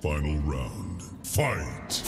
Final round. Fight!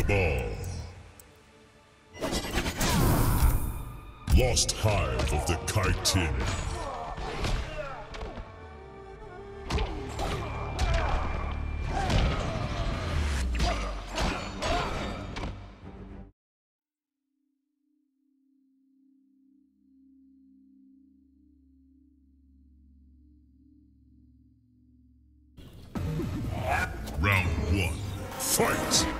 Cabal. Lost Hive of the Kaitin. Round one. Fight!